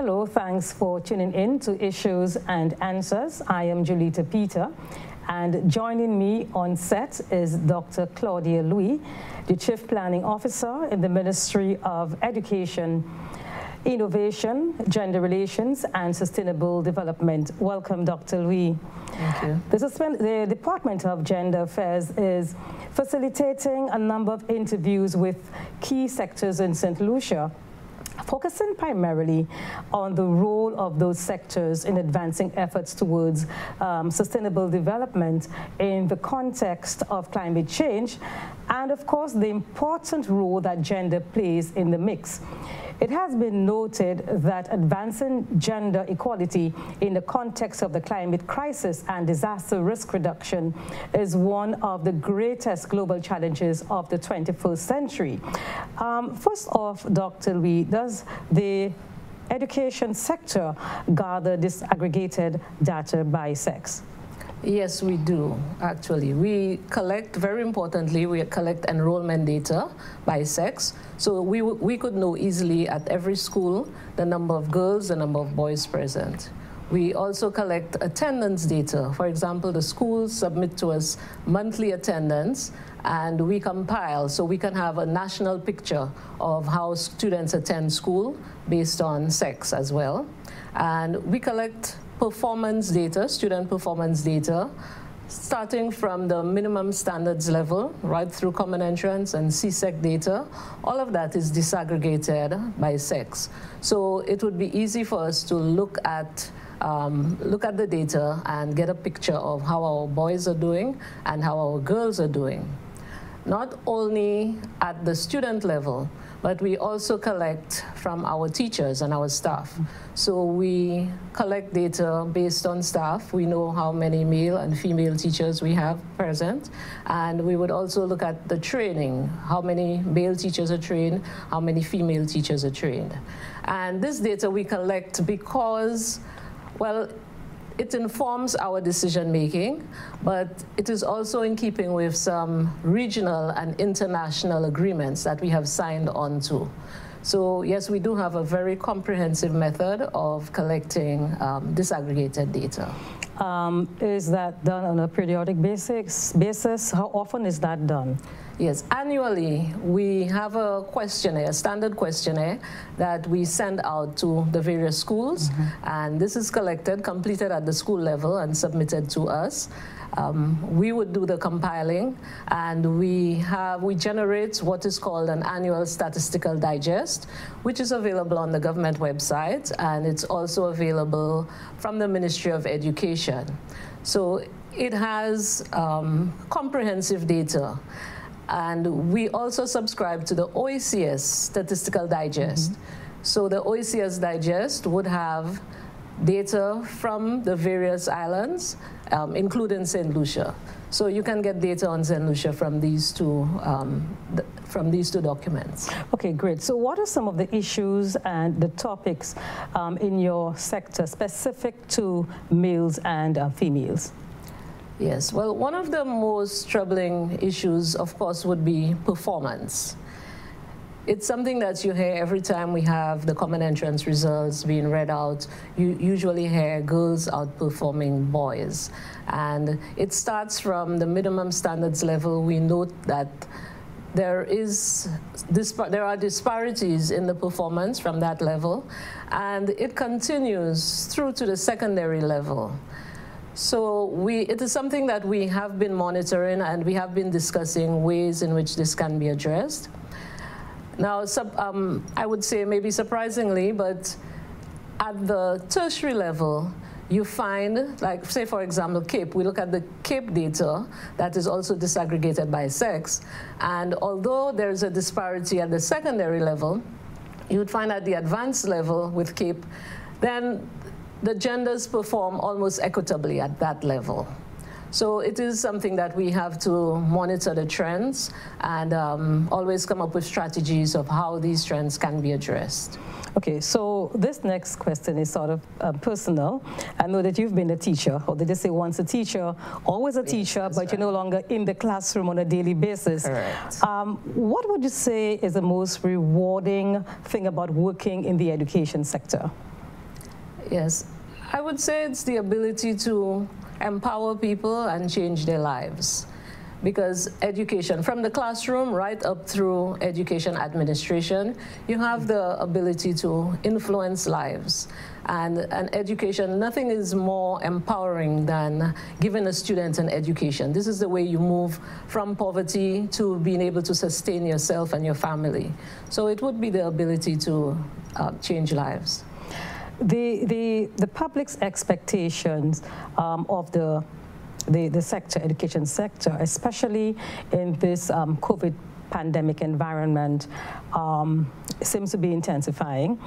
Hello, thanks for tuning in to Issues and Answers. I am Julita Peter, and joining me on set is Dr. Claudia Louisy, the Chief Planning Officer in the Ministry of Education, Innovation, Gender Relations, and Sustainable Development. Welcome, Dr. Louisy. Thank you. The, the Department of Gender Affairs is facilitating a number of interviews with key sectors in St. Lucia focusing primarily on the role of those sectors in advancing efforts towards um, sustainable development in the context of climate change, and of course, the important role that gender plays in the mix. It has been noted that advancing gender equality in the context of the climate crisis and disaster risk reduction is one of the greatest global challenges of the 21st century. Um, first off, Dr. Lee, does the education sector gather disaggregated data by sex? Yes, we do, actually. We collect, very importantly, we collect enrollment data by sex. So we, we could know easily at every school the number of girls, the number of boys present. We also collect attendance data. For example, the schools submit to us monthly attendance and we compile so we can have a national picture of how students attend school based on sex as well. And we collect performance data, student performance data, starting from the minimum standards level right through common entrance and CSEC data, all of that is disaggregated by sex. So it would be easy for us to look at um, look at the data and get a picture of how our boys are doing and how our girls are doing. Not only at the student level, but we also collect from our teachers and our staff. So we collect data based on staff. We know how many male and female teachers we have present. And we would also look at the training, how many male teachers are trained, how many female teachers are trained. And this data we collect because, well, it informs our decision making, but it is also in keeping with some regional and international agreements that we have signed on to. So yes, we do have a very comprehensive method of collecting um, disaggregated data. Um, is that done on a periodic basis? basis? How often is that done? Yes, annually we have a questionnaire, a standard questionnaire that we send out to the various schools, mm -hmm. and this is collected, completed at the school level, and submitted to us. Um, we would do the compiling, and we have we generate what is called an annual statistical digest, which is available on the government website, and it's also available from the Ministry of Education. So it has um, comprehensive data. And we also subscribe to the OECS Statistical Digest. Mm -hmm. So the OECS Digest would have data from the various islands, um, including St. Lucia. So you can get data on St. Lucia from these two um, from these two documents. Okay, great. So what are some of the issues and the topics um, in your sector specific to males and uh, females? Yes, well, one of the most troubling issues, of course, would be performance. It's something that you hear every time we have the common entrance results being read out. You usually hear girls outperforming boys. And it starts from the minimum standards level. We note that there is there are disparities in the performance from that level, and it continues through to the secondary level. So we, it is something that we have been monitoring and we have been discussing ways in which this can be addressed. Now, sub, um, I would say maybe surprisingly, but at the tertiary level, you find, like, say, for example, CAPE, we look at the CAPE data that is also disaggregated by sex. And although there's a disparity at the secondary level, you would find at the advanced level with CAPE, then the genders perform almost equitably at that level. So it is something that we have to monitor the trends and um, always come up with strategies of how these trends can be addressed. Okay, so this next question is sort of uh, personal. I know that you've been a teacher, or they just say once a teacher, always a teacher, but right. you're no longer in the classroom on a daily basis. Correct. Um, what would you say is the most rewarding thing about working in the education sector? Yes, I would say it's the ability to empower people and change their lives because education, from the classroom right up through education administration, you have the ability to influence lives. And, and education, nothing is more empowering than giving a student an education. This is the way you move from poverty to being able to sustain yourself and your family. So it would be the ability to uh, change lives. The, the, the public's expectations um, of the the, the sector, education sector, especially in this um, COVID pandemic environment, um, seems to be intensifying.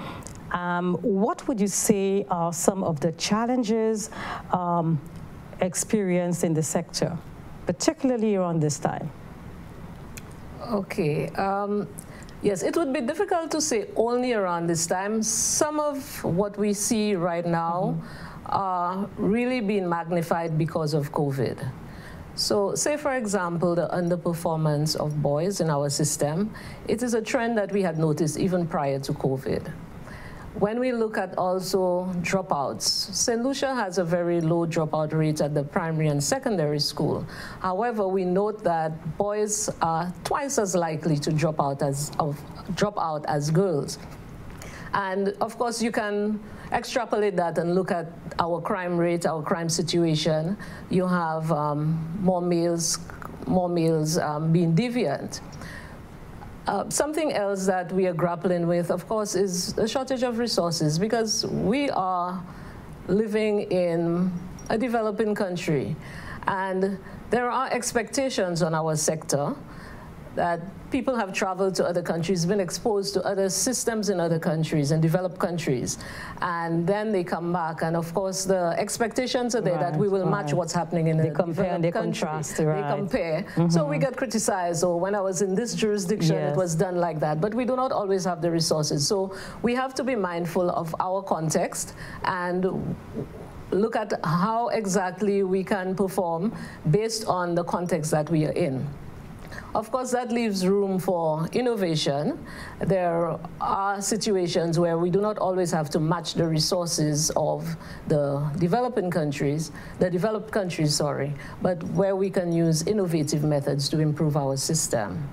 Um, what would you say are some of the challenges um, experienced in the sector, particularly around this time? Okay. Yes, it would be difficult to say only around this time. Some of what we see right now mm -hmm are really being magnified because of COVID. So say, for example, the underperformance of boys in our system, it is a trend that we had noticed even prior to COVID. When we look at also dropouts, St. Lucia has a very low dropout rate at the primary and secondary school. However, we note that boys are twice as likely to drop out as, of, drop out as girls. And of course, you can extrapolate that and look at our crime rate, our crime situation, you have um, more males, more males um, being deviant. Uh, something else that we are grappling with, of course, is a shortage of resources because we are living in a developing country and there are expectations on our sector that people have traveled to other countries, been exposed to other systems in other countries and developed countries. And then they come back. And of course, the expectations are there right, that we will right. match what's happening in they a compare and they country. contrast. Right. They compare. Mm -hmm. So we get criticized, or when I was in this jurisdiction, yes. it was done like that. But we do not always have the resources. So we have to be mindful of our context and look at how exactly we can perform based on the context that we are in. Of course, that leaves room for innovation. There are situations where we do not always have to match the resources of the developing countries, the developed countries, sorry, but where we can use innovative methods to improve our system.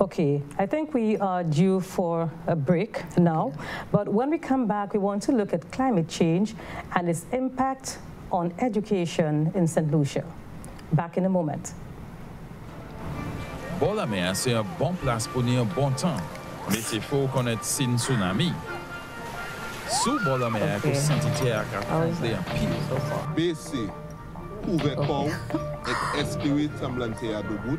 Okay, I think we are due for a break now, but when we come back, we want to look at climate change and its impact on education in St. Lucia. Back in a moment. Bon la mer, hein, c'est un bon place pour un bon temps. Mais c'est faut connaître si un tsunami. Sous bon la mer, hein, ah que sentité a rencontré un pile. Baissez, ouvrez corps, et espérez semblante à deux bouts,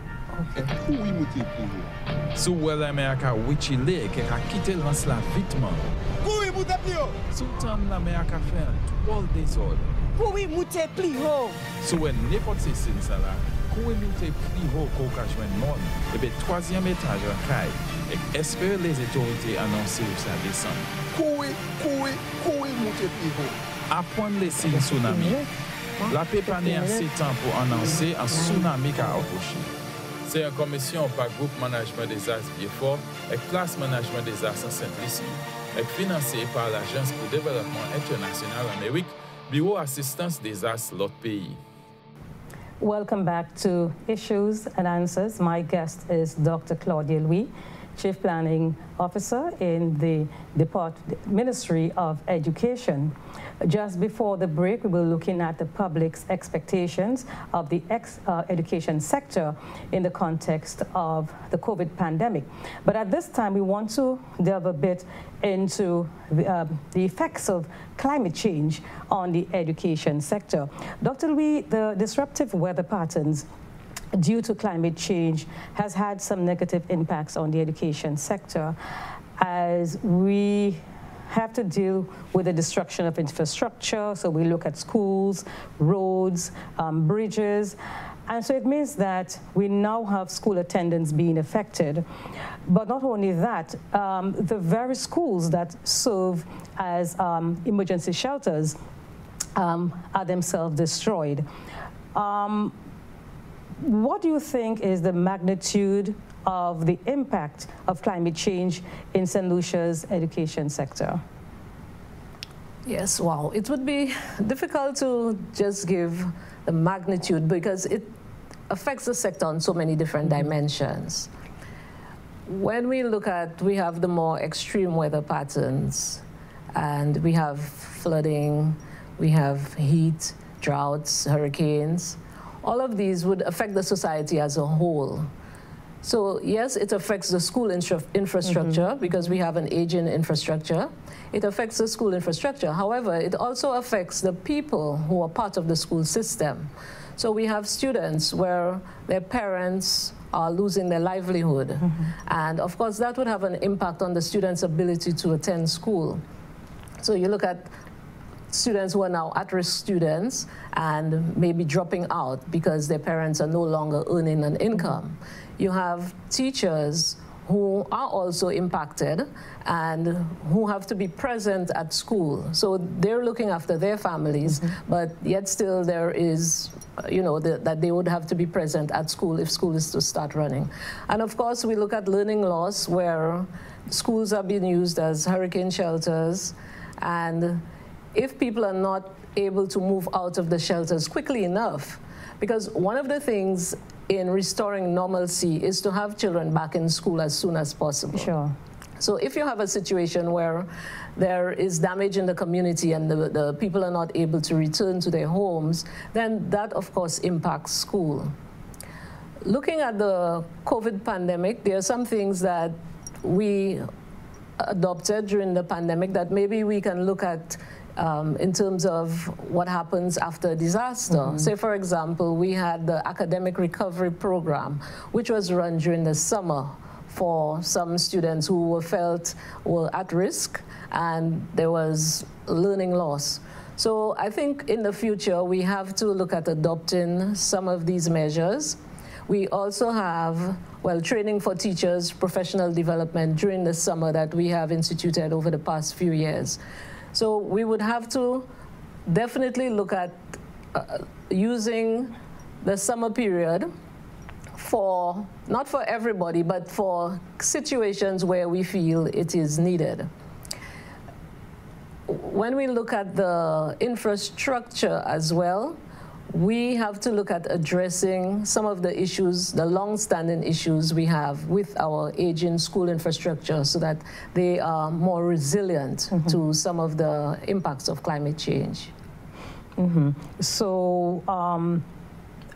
et courir monter plus Sous bon la mer, hein, qu'a witchy leg, qu'a quitté lance la vitement. Courir monter plus haut. Sous temps la mer, qu'a fait un toile désordre. Courir monter plus haut. Sous un n'importe ces signes, ça là communauté plus haut qu'au cachement de monde, et troisième étage en caille. Est-ce que les autorités annoncent sa descente? Coué, coué, coué, monter plus haut. Apprendre les signes tsunami. La pépane a 7 ans pour annoncer un tsunami qui a approché. C'est une commission par groupe management des arts Biefort et classe management des arts en Saint-Lucie et financée par l'Agence pour le développement international Amérique, bureau assistance des arts de l'autre pays. Welcome back to Issues and Answers. My guest is Dr. Claudia Louisy, Chief Planning Officer in the Department Ministry of Education. Just before the break, we were looking at the public's expectations of the ex, uh, education sector in the context of the COVID pandemic. But at this time, we want to delve a bit into the, uh, the effects of climate change on the education sector. Dr. Louisy, the disruptive weather patterns due to climate change has had some negative impacts on the education sector as we have to deal with the destruction of infrastructure. So we look at schools, roads, um, bridges. And so it means that we now have school attendance being affected. But not only that, um, the very schools that serve as um, emergency shelters um, are themselves destroyed. Um, what do you think is the magnitude of the impact of climate change in St. Lucia's education sector? Yes, wow. It would be difficult to just give the magnitude because it affects the sector on so many different mm-hmm. dimensions. When we look at, we have the more extreme weather patterns, and we have flooding, we have heat, droughts, hurricanes. All of these would affect the society as a whole. So yes, it affects the school infra infrastructure mm -hmm. because we have an aging infrastructure. It affects the school infrastructure. However, it also affects the people who are part of the school system. So we have students where their parents are losing their livelihood. Mm -hmm. And of course, that would have an impact on the students' ability to attend school. So you look at students who are now at-risk students and maybe dropping out because their parents are no longer earning an income. You have teachers who are also impacted and who have to be present at school. So they're looking after their families, mm -hmm. but yet still there is, you know, the, that they would have to be present at school if school is to start running. And of course, we look at learning loss where schools are being used as hurricane shelters. And if people are not able to move out of the shelters quickly enough, because one of the things in restoring normalcy is to have children back in school as soon as possible. Sure. So if you have a situation where there is damage in the community and the, the people are not able to return to their homes, then that of course impacts school. Looking at the COVID pandemic, there are some things that we adopted during the pandemic that maybe we can look at um, in terms of what happens after a disaster. Mm -hmm. Say, for example, we had the academic recovery program, which was run during the summer for some students who were felt were at risk and there was learning loss. So I think in the future, we have to look at adopting some of these measures. We also have, well, training for teachers, professional development during the summer that we have instituted over the past few years. So we would have to definitely look at uh, using the summer period for, not for everybody, but for situations where we feel it is needed. When we look at the infrastructure as well, we have to look at addressing some of the issues, the long-standing issues we have with our aging school infrastructure so that they are more resilient mm -hmm. to some of the impacts of climate change. Mm -hmm. So um,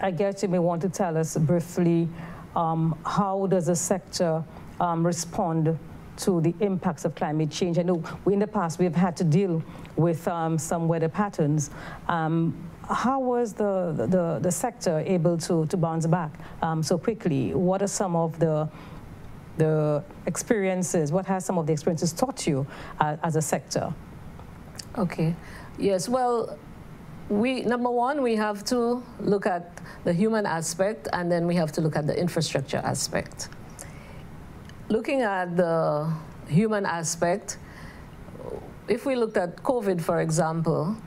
I guess you may want to tell us briefly um, how does the sector um, respond to the impacts of climate change? I know we, in the past we've had to deal with um, some weather patterns. Um, how was the, the, the sector able to, to bounce back um, so quickly? What are some of the, the experiences, what has some of the experiences taught you uh, as a sector? Okay, yes, well, we, number one, we have to look at the human aspect and then we have to look at the infrastructure aspect. Looking at the human aspect, if we looked at COVID, for example,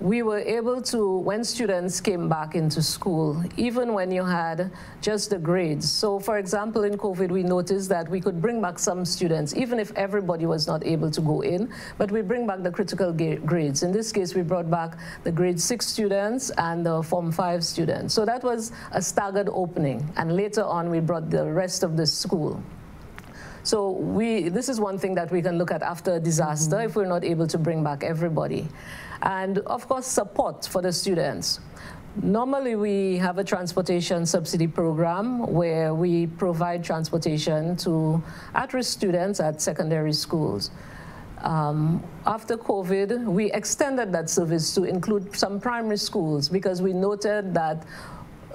we were able to, when students came back into school, even when you had just the grades. So for example, in COVID, we noticed that we could bring back some students, even if everybody was not able to go in, but we bring back the critical grades. In this case, we brought back the grade six students and the form five students. So that was a staggered opening. And later on, we brought the rest of the school. So we, this is one thing that we can look at after a disaster mm -hmm. if we're not able to bring back everybody. And of course, support for the students. Normally, we have a transportation subsidy program where we provide transportation to at-risk students at secondary schools. Um, after COVID, we extended that service to include some primary schools because we noted that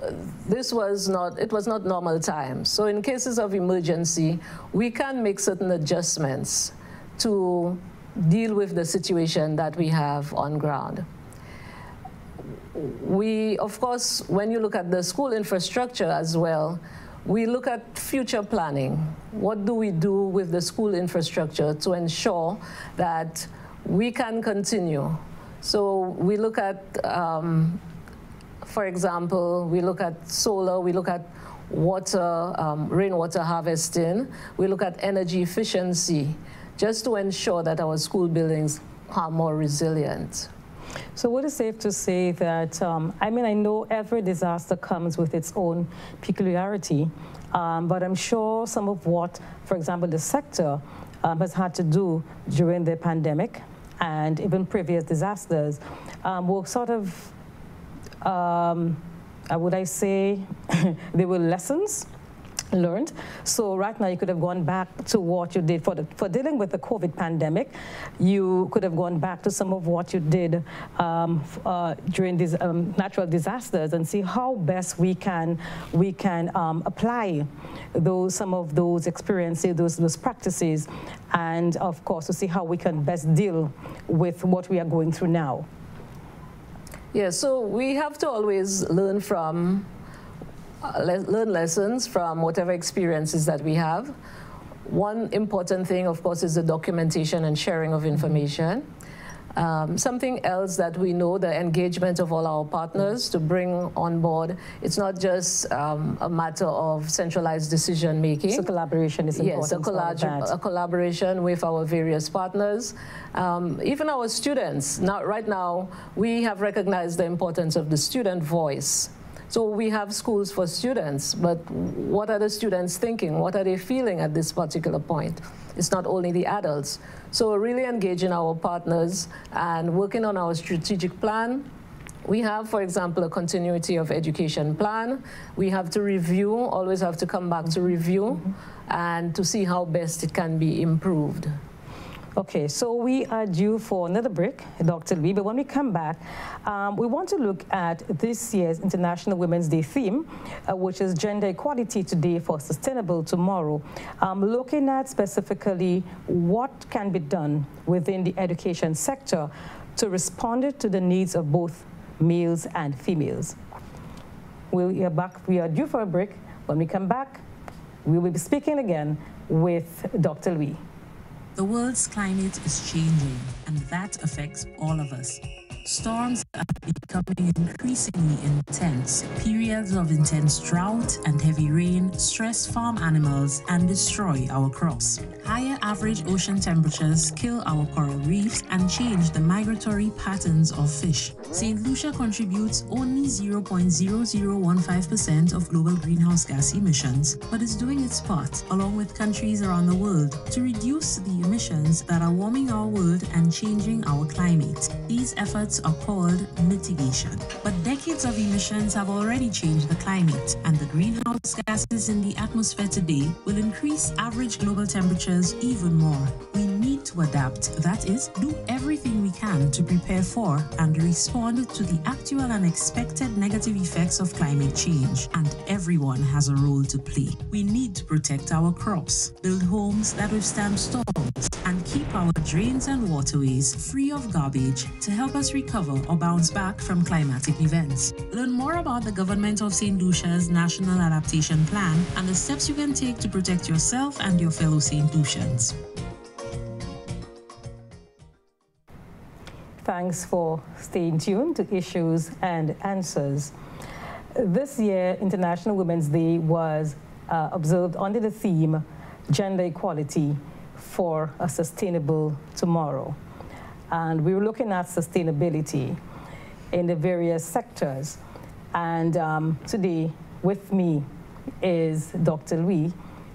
uh, this was not, it was not normal times. So in cases of emergency, we can make certain adjustments to deal with the situation that we have on ground. We, of course, when you look at the school infrastructure as well, we look at future planning. What do we do with the school infrastructure to ensure that we can continue? So we look at, um, for example, we look at solar, we look at water, um, rainwater harvesting, we look at energy efficiency, just to ensure that our school buildings are more resilient. So what is safe to say that, um, I mean, I know every disaster comes with its own peculiarity, um, but I'm sure some of what, for example, the sector um, has had to do during the pandemic and even previous disasters um, were sort of, um, uh, would I say, they were lessons learned. So right now you could have gone back to what you did for, the, for dealing with the COVID pandemic. You could have gone back to some of what you did um, uh, during these um, natural disasters and see how best we can, we can um, apply those, some of those experiences, those, those practices, and of course to see how we can best deal with what we are going through now. Yeah, so we have to always learn from le learn lessons from whatever experiences that we have. One important thing, of course, is the documentation and sharing of information. Um, something else that we know, the engagement of all our partners to bring on board, it's not just um, a matter of centralized decision making. So collaboration is important. Yes, a, collab a collaboration with our various partners. Um, even our students, now, right now, we have recognized the importance of the student voice so we have schools for students, but what are the students thinking? What are they feeling at this particular point? It's not only the adults. So really engaging our partners and working on our strategic plan, we have, for example, a continuity of education plan. We have to review, always have to come back to review mm -hmm. and to see how best it can be improved. Okay, so we are due for another break, Dr. Lee, but when we come back, um, we want to look at this year's International Women's Day theme, uh, which is Gender Equality Today for Sustainable Tomorrow, um, looking at specifically what can be done within the education sector to respond to the needs of both males and females. We are back, we are due for a break. When we come back, we will be speaking again with Dr. Lee. The world's climate is changing, and that affects all of us. Storms are becoming increasingly intense. Periods of intense drought and heavy rain stress farm animals and destroy our crops. Higher average ocean temperatures kill our coral reefs and change the migratory patterns of fish. St. Lucia contributes only 0.0015% of global greenhouse gas emissions, but is doing its part, along with countries around the world, to reduce the emissions that are warming our world and changing our climate. These efforts efforts are called mitigation. But decades of emissions have already changed the climate, and the greenhouse gases in the atmosphere today will increase average global temperatures even more. We need to adapt, that is, do everything we can to prepare for and respond to the actual and expected negative effects of climate change, and everyone has a role to play. We need to protect our crops, build homes that withstand storms, and keep our drains and waterways free of garbage to help us recover or bounce back from climatic events. Learn more about the Government of St. Lucia's National Adaptation Plan and the steps you can take to protect yourself and your fellow St. Lucians. Thanks for staying tuned to Issues and Answers. This year, International Women's Day was uh, observed under the theme Gender Equality for a Sustainable Tomorrow. And we were looking at sustainability in the various sectors. And um, today, with me is Dr. Lee,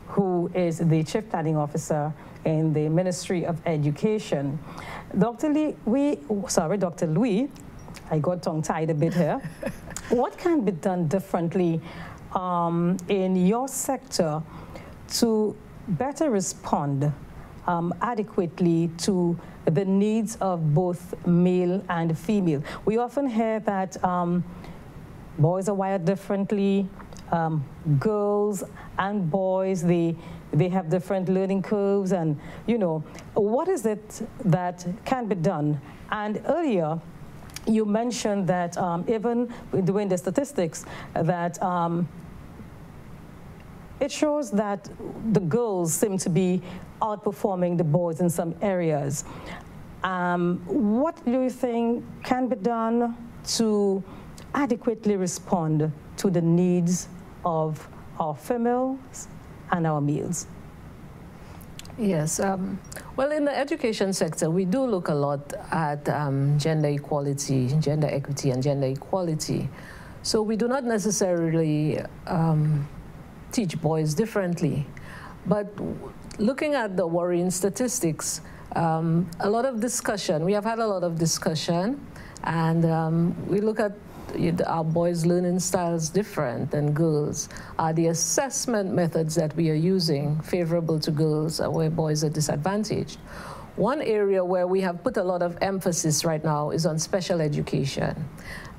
who is the Chief Planning Officer in the Ministry of Education. Dr. Lee, we, sorry, Dr. Louisy, I got tongue-tied a bit here. what can be done differently um, in your sector to better respond um, adequately to the needs of both male and female. We often hear that um, boys are wired differently, um, girls and boys, they they have different learning curves and, you know, what is it that can be done? And earlier, you mentioned that um, even doing the statistics, that um, it shows that the girls seem to be outperforming the boys in some areas. Um, what do you think can be done to adequately respond to the needs of our females and our males? Yes. Um, well, in the education sector, we do look a lot at um, gender equality, gender equity, and gender equality. So we do not necessarily um, teach boys differently. But looking at the worrying statistics, um, a lot of discussion, we have had a lot of discussion, and um, we look at our boys' learning styles different than girls? Are the assessment methods that we are using favorable to girls where boys are disadvantaged? One area where we have put a lot of emphasis right now is on special education.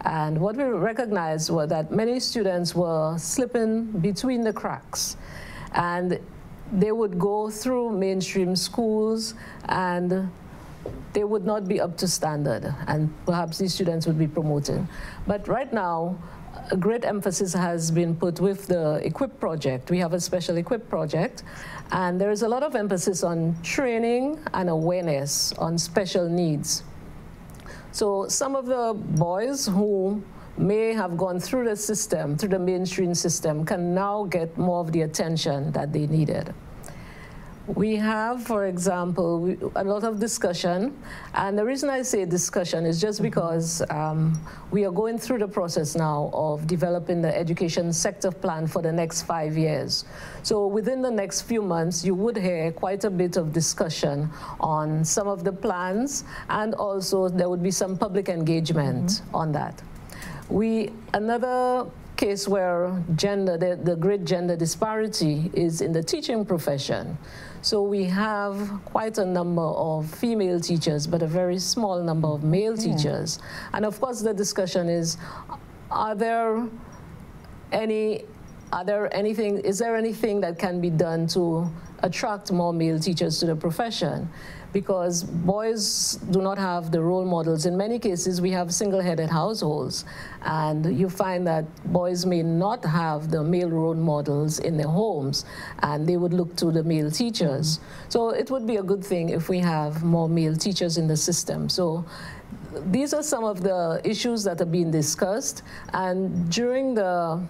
And what we recognized was that many students were slipping between the cracks. And they would go through mainstream schools and they would not be up to standard, and perhaps these students would be promoted. But right now, a great emphasis has been put with the EQUIP project. We have a special EQUIP project, and there is a lot of emphasis on training and awareness on special needs. So some of the boys who may have gone through the system, through the mainstream system, can now get more of the attention that they needed. We have, for example, a lot of discussion. And the reason I say discussion is just because um, we are going through the process now of developing the education sector plan for the next five years. So within the next few months, you would hear quite a bit of discussion on some of the plans, and also there would be some public engagement mm -hmm. on that. We, another case where gender, the, the great gender disparity is in the teaching profession. So we have quite a number of female teachers, but a very small number of male yeah. teachers. And of course, the discussion is, are there any, are there anything, is there anything that can be done to attract more male teachers to the profession? because boys do not have the role models. In many cases, we have single-headed households, and you find that boys may not have the male role models in their homes, and they would look to the male teachers. So it would be a good thing if we have more male teachers in the system. So these are some of the issues that are being discussed, and during the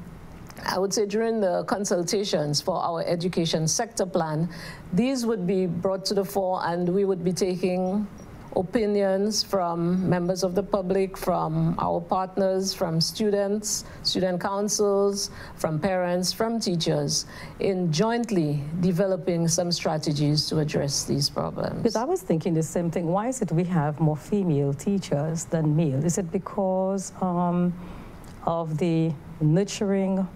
I would say during the consultations for our education sector plan, these would be brought to the fore and we would be taking opinions from members of the public, from our partners, from students, student councils, from parents, from teachers, in jointly developing some strategies to address these problems. Because I was thinking the same thing. Why is it we have more female teachers than male? Is it because um, of the nurturing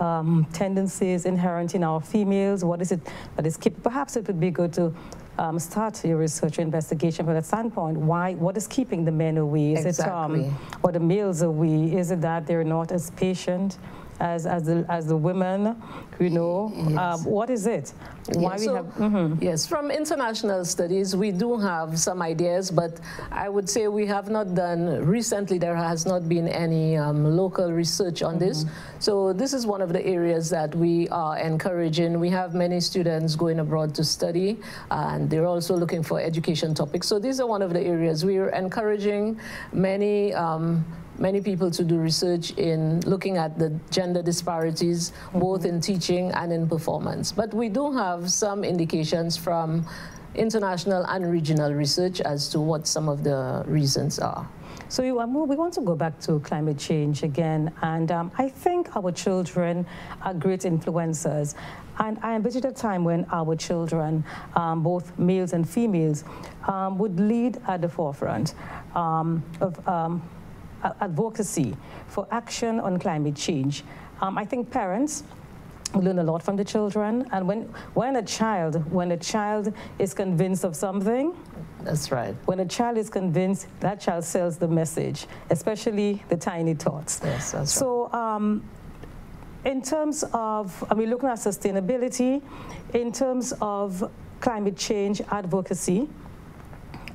um, tendencies inherent in our females? What is it that is keeping? Perhaps it would be good to um, start your research or investigation from that standpoint. Why? What is keeping the men away? Is exactly. it um, or the males away? Is it that they're not as patient? As, as, the, as the women, you know? Yes. Um, what is it? Why we have, mm -hmm. Yes, from international studies, we do have some ideas, but I would say we have not done, recently there has not been any um, local research on mm -hmm. this. Mm-hmm. So this is one of the areas that we are encouraging. We have many students going abroad to study, and they're also looking for education topics. So these are one of the areas we are encouraging many um, many people to do research in looking at the gender disparities, both in teaching and in performance. But we do have some indications from international and regional research as to what some of the reasons are. So we want to go back to climate change again, and um, I think our children are great influencers. And I envision a time when our children, um, both males and females, um, would lead at the forefront um, of um, advocacy for action on climate change. Um, I think parents learn a lot from the children, and when, when a child, when a child is convinced of something, that's right. When a child is convinced, that child sells the message, especially the tiny thoughts. Yes, that's so, right. So, um, in terms of, I mean, looking at sustainability, in terms of climate change advocacy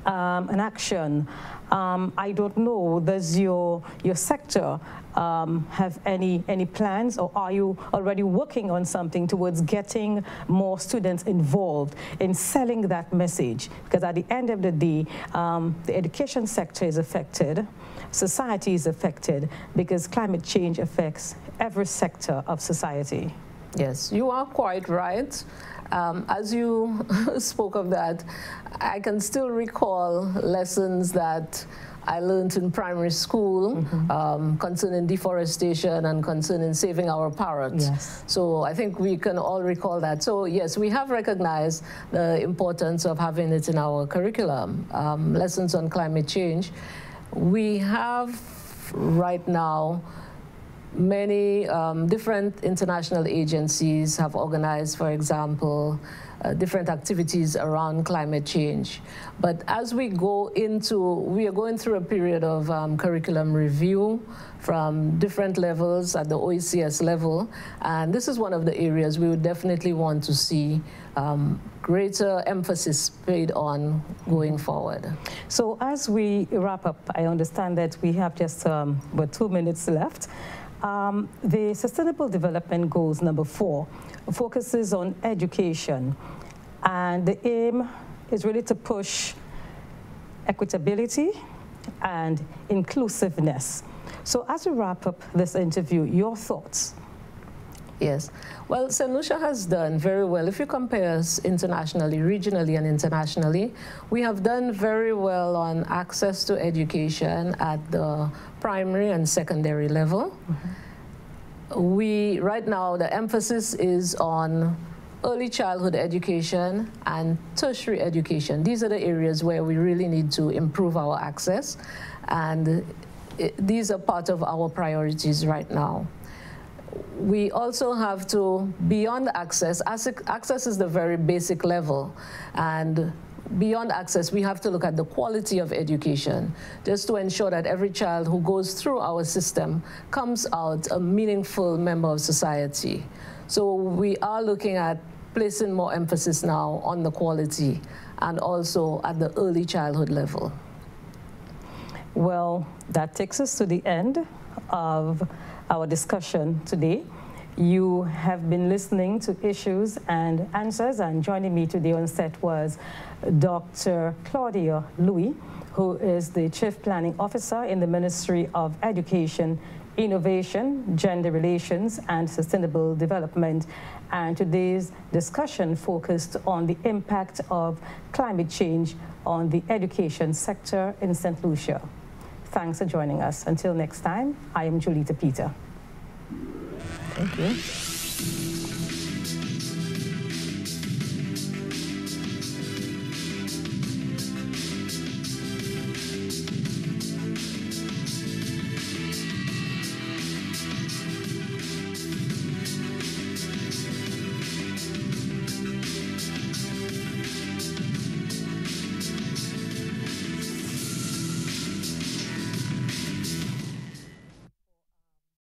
um, and action, um, I don't know, does your, your sector um, have any, any plans or are you already working on something towards getting more students involved in selling that message? Because at the end of the day, um, the education sector is affected, society is affected because climate change affects every sector of society. Yes, you are quite right. Um, as you spoke of that, I can still recall lessons that I learned in primary school mm -hmm. um, concerning deforestation and concerning saving our parrots. Yes. So I think we can all recall that. So yes, we have recognized the importance of having it in our curriculum, um, lessons on climate change. We have right now many um, different international agencies have organized, for example, uh, different activities around climate change. But as we go into, we are going through a period of um, curriculum review from different levels at the OECS level. And this is one of the areas we would definitely want to see um, greater emphasis paid on going forward. So as we wrap up, I understand that we have just um, about two minutes left. Um, the Sustainable Development Goals number four focuses on education. And the aim is really to push equitability and inclusiveness. So as we wrap up this interview, your thoughts? Yes. Well, St. Has done very well. If you compare us internationally, regionally and internationally, we have done very well on access to education at the primary and secondary level. Mm -hmm. We, right now, the emphasis is on early childhood education and tertiary education. These are the areas where we really need to improve our access. And it, these are part of our priorities right now we also have to, beyond access, access is the very basic level. And beyond access, we have to look at the quality of education, just to ensure that every child who goes through our system comes out a meaningful member of society. So we are looking at placing more emphasis now on the quality and also at the early childhood level. Well, that takes us to the end of our discussion today. You have been listening to issues and answers, and joining me today on set was Dr. Claudia Louisy, who is the Chief Planning Officer in the Ministry of Education, Innovation, Gender Relations, and Sustainable Development. And today's discussion focused on the impact of climate change on the education sector in St. Lucia. Thanks for joining us. Until next time, I am Julita Peter. Thank you.